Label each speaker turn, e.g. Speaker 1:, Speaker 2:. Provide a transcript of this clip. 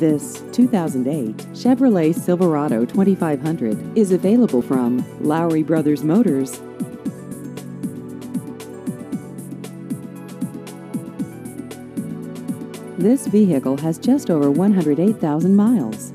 Speaker 1: This 2008 Chevrolet Silverado 2500 is available from Lowery Brothers Motors. This vehicle has just over 108,000 miles.